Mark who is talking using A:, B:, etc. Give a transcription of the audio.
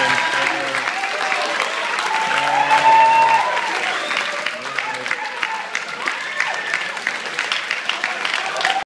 A: Austin.